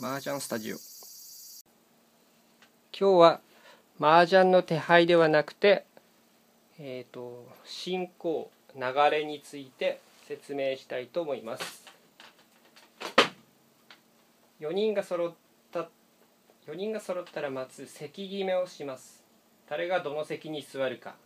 麻雀スタジオ。今日は麻雀の手配ではなくてえっ、と進行流れについて説明したいと思います。4人が揃った4人が揃ったらまず席決めをします。誰がどの席に座るか。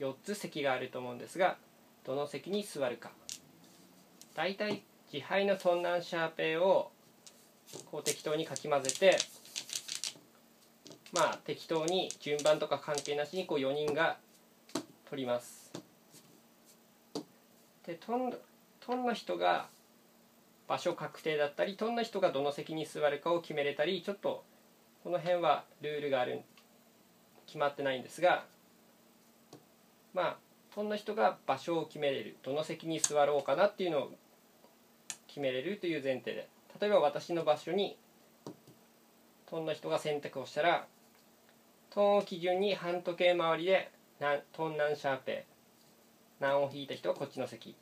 4つ席があると思うんですがどの席に座るか。大体自敗のトンナンシャーペイをこう適当にかき混ぜてまあ適当に順番とか関係なしにこう4人が取ります。でトントンの人が場所確定だったりトンの人がどの席に座るかを決めれたりちょっとこの辺はルールがある決まってないんですがまあトンの人が場所を決めれるどの席に座ろうかなっていうのを決めれるという前提で。例えば私の場所にトンの人が選択をしたらトンを基準に半時計回りでトン何シャーペ何を引いた人はこっちの席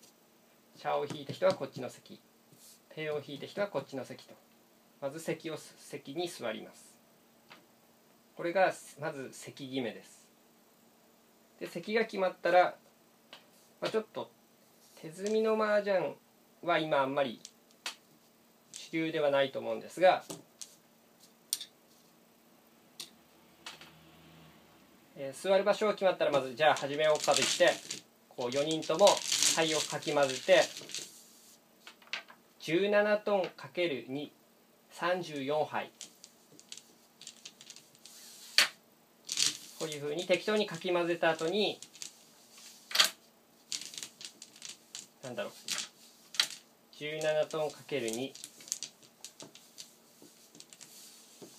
シャを引いた人はこっちの席ペを引いた人はこっちの席とまず席を席に座ります。これがまず席決めです。で席が決まったら、まあ、ちょっと手積みの麻雀は今あんまり主流ではないと思うんですが、えー、座る場所が決まったらまずじゃあ始めようかと言ってこう4人とも牌をかき混ぜて17トン ×234 杯こういうふうに適当にかき混ぜた後になんだろう。17トン ×2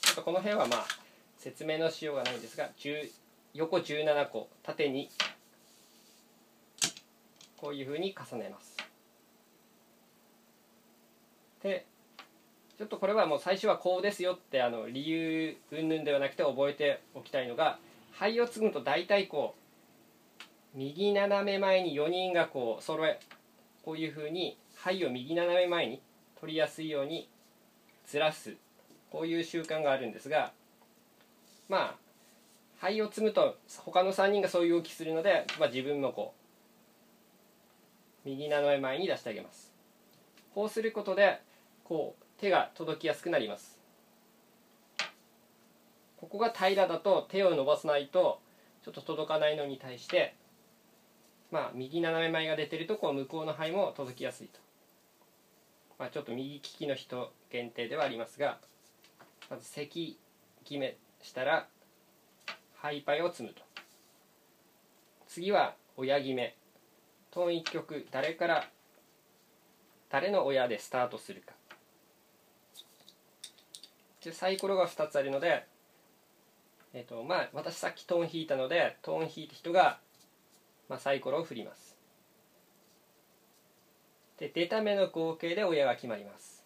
ちょっとこの辺はまあ説明のしようがないんですが横17個縦にこういうふうに重ねます。でちょっとこれはもう最初はこうですよってあの理由云々ではなくて覚えておきたいのが灰を継ぐと大体こう右斜め前に4人がこう揃えこういうふうに灰を右斜め前に取りやすいようにずらす。こういう習慣があるんですがまあ灰を積むと他の3人がそういう動きするので、まあ、自分もこう右斜め前に出してあげます。こうすることでこう手が届きやすくなります。ここが平らだと手を伸ばさないとちょっと届かないのに対してまあ右斜め前が出てるとこう向こうの牌も届きやすいと。まあちょっと右利きの人限定ではありますがまず席決めしたらハイパイを積むと。次は親決め。トン1曲誰から誰の親でスタートするか。でサイコロが2つあるのでえーとまあ、私さっきトーン引いたのでトーン引いた人が、まあ、サイコロを振ります。で出た目の合計で親が決まります。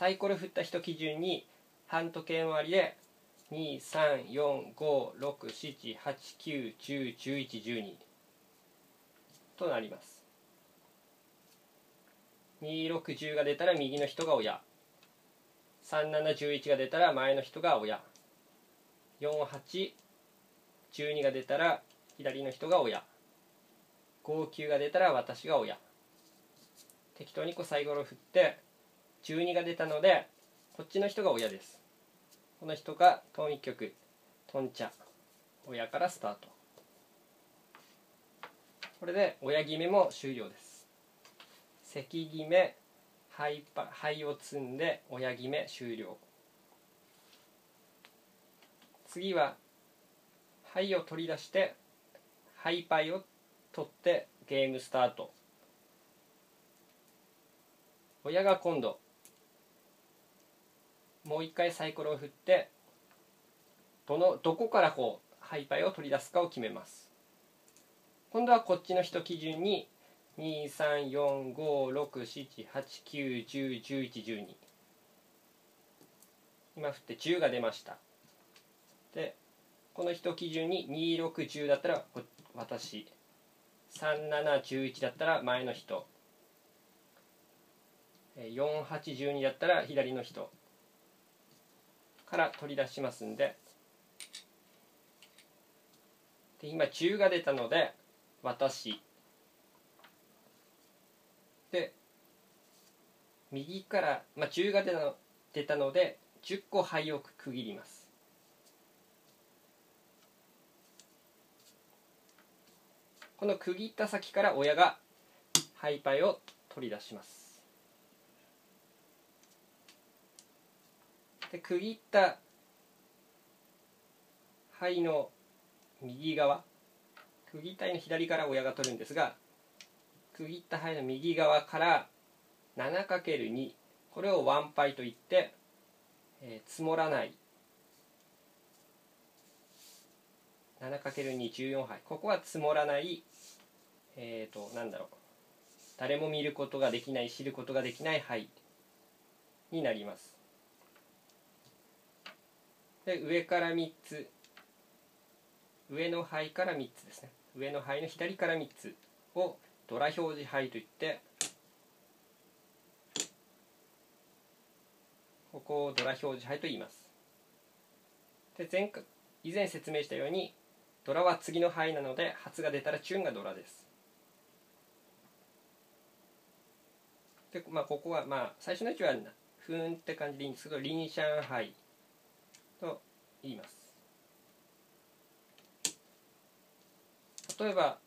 サイコロ振った人基準に半時計回りで23456789101112となります。2610が出たら右の人が親。3711が出たら前の人が親。4812が出たら左の人が親。59が出たら私が親。適当にこうサイコロ振って12が出たのでこっちの人が親です。この人がトン1曲トン茶親からスタート。これで親決めも終了です。席決め灰灰を積んで親決め終了。次は灰を取り出してハイパイを取ってゲームスタート。親が今度もう一回サイコロを振ってどのどこからこうハイパイを取り出すかを決めます。今度はこっちの人基準に23456789101112今振って10が出ました。でこの人基準に2610だったら私。3711だったら前の人。4812だったら左の人。から取り出しますんで。で今10が出たので私。で右から、まあ、10が出たの出たので10個灰を区切ります。この区切った先から親がハイパイを取り出します。で区切った灰の右側区切った灰の左から親が取るんですが区切った灰の右側から 7×2 これをワンパイといって、えー、積もらない。7×214 杯ここは積もらないえっ、ー、となんだろう。誰も見ることができない知ることができない杯になります。で上から3つ。上の牌から3つですね。上の牌の左から3つをドラ表示牌といってここをドラ表示牌と言います。で前回以前説明したようにドラは次の牌なので発が出たらチューンがドラです。で、まあ、ここはまあ最初の位置はふーんって感じでいいんですけどリンシャンハイと言います。例えば、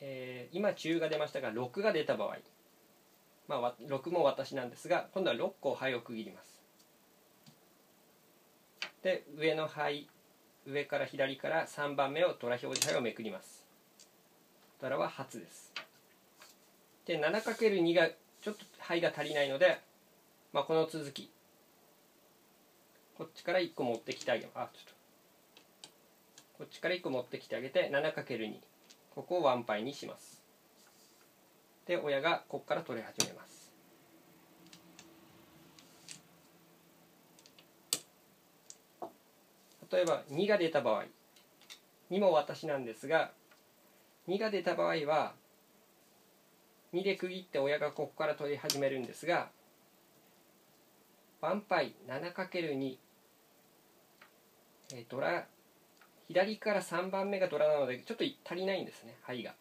えー、今中が出ましたが6が出た場合、まあ、6も私なんですが今度は6個灰を区切ります。で上の灰上から左から3番目をトラ表示灰をめくります。トラは初です。で 7×2 がちょっと灰が足りないので、まあ、この続き。こっちから1個持ってきてあげあちょっと。こっちから1個持ってきてあげて 7×2 ここをワンパイにします。で親がここから取り始めます。例えば2が出た場合。2も私なんですが2が出た場合は2で区切って親がここから取り始めるんですがワンパイ 7×2 えドラ左から3番目がドラなのでちょっと足りないんですね牌が。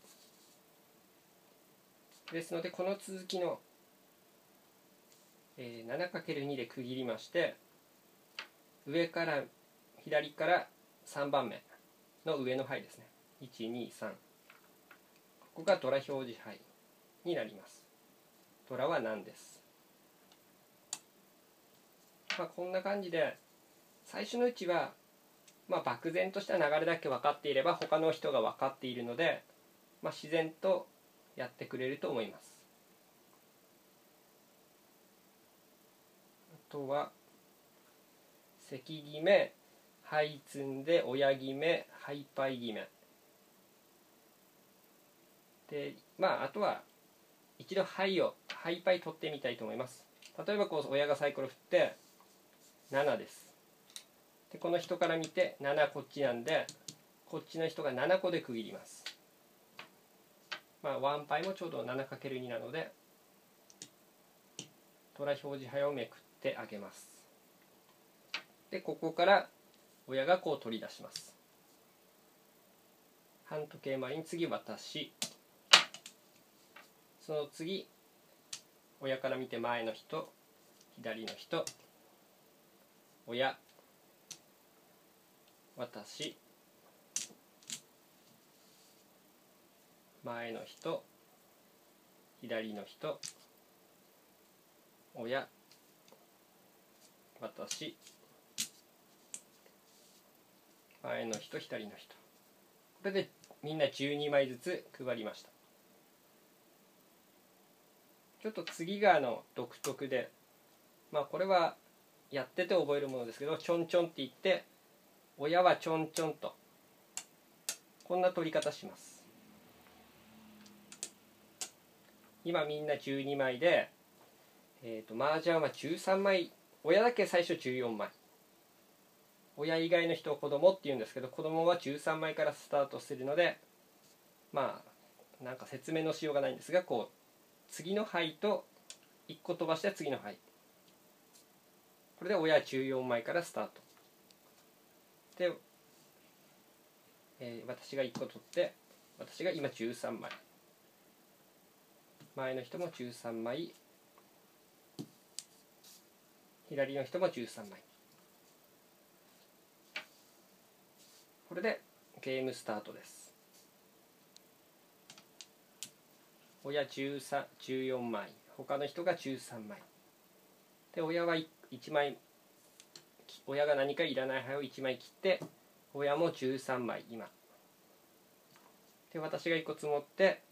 ですのでこの続きの、えー、7×2 で区切りまして上から左から3番目の上の牌ですね。123ここがドラ表示牌になります。ドラは何です。まあこんな感じで最初のうちはまあ、漠然とした流れだけ分かっていれば他の人が分かっているので、まあ、自然とやってくれると思います。あとは関決め灰積んで親決め灰パイ決め。でまああとは一度灰を灰パイ取ってみたいと思います。例えばこう親がサイコロ振って7です。でこの人から見て7こっちなんでこっちの人が7個で区切ります。まあワンパイもちょうど 7×2 なのでトラ表示牌をめくってあげます。でここから親がこう取り出します。半時計回りに次私その次親から見て前の人左の人親私。前の人。左の人。親。私。前の人左の人。これでみんな12枚ずつ配りました。ちょっと次があの独特で。まあこれはやってて覚えるものですけどちょんちょんって言って親はちょんちょんと。こんな取り方します。今みんな12枚でえーと、麻雀は13枚。親だけ最初14枚。親以外の人を子供って言うんですけど子供は13枚からスタートするのでまあなんか説明のしようがないんですがこう次の牌と1個飛ばして次の牌。これで親14枚からスタート。で、えー、私が1個取って私が今13枚。前の人も13枚。左の人も13枚。これでゲームスタートです。親13 14枚。他の人が13枚。で親は 1, 1枚親が何かいらない牌を1枚切って親も13枚今。で私が1個積もって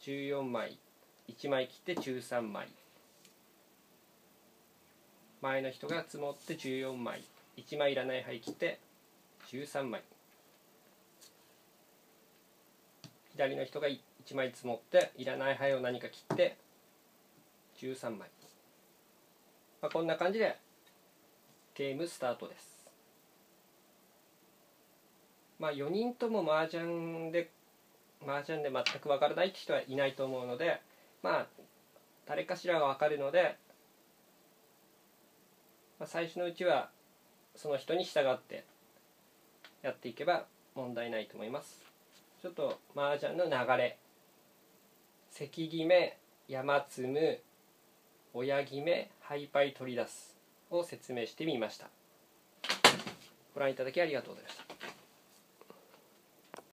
14枚1枚切って13枚。前の人が積もって14枚。1枚いらない牌切って13枚。左の人が1枚積もっていらない牌を何か切って13枚、まあ、こんな感じでゲームスタートです。まあ4人とも麻雀で麻雀で全く分からないって人はいないと思うのでまあ誰かしらが分かるので、まあ、最初のうちはその人に従ってやっていけば問題ないと思います。ちょっと麻雀の流れ関決め山積む親決めハイパイ取り出す。を説明してみました。ご覧いただきありがとうございました。